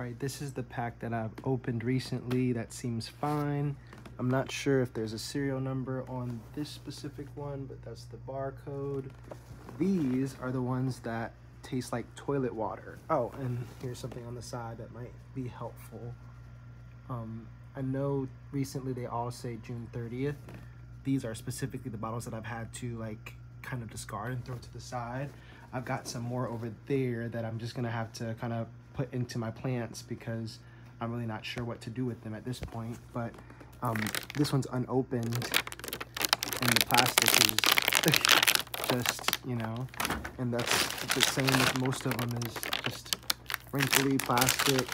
All right, this is the pack that I've opened recently that seems fine. I'm not sure if there's a serial number on this specific one, but that's the barcode. These are the ones that taste like toilet water. Oh, and here's something on the side that might be helpful. Um, I know recently they all say June 30th. These are specifically the bottles that I've had to like kind of discard and throw to the side. I've got some more over there that I'm just gonna have to kind of put into my plants because I'm really not sure what to do with them at this point. But um, this one's unopened and the plastic is just, you know, and that's the same as most of them is just wrinkly plastic.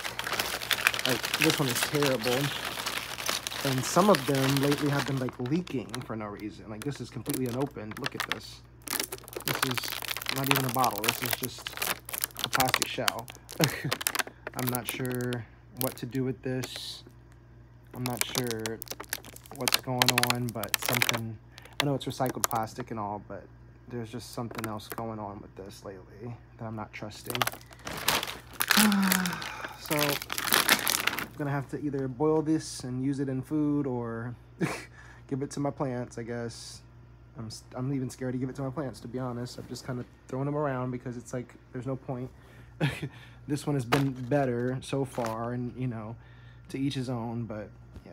Like this one is terrible. And some of them lately have been like leaking for no reason. Like this is completely unopened. Look at this. This is not even a bottle. This is just a plastic shell. I'm not sure what to do with this. I'm not sure what's going on, but something, I know it's recycled plastic and all, but there's just something else going on with this lately that I'm not trusting. so I'm gonna have to either boil this and use it in food or give it to my plants, I guess. I'm, I'm even scared to give it to my plants, to be honest. I'm just kind of throwing them around because it's like, there's no point. this one has been better so far and, you know, to each his own, but yeah.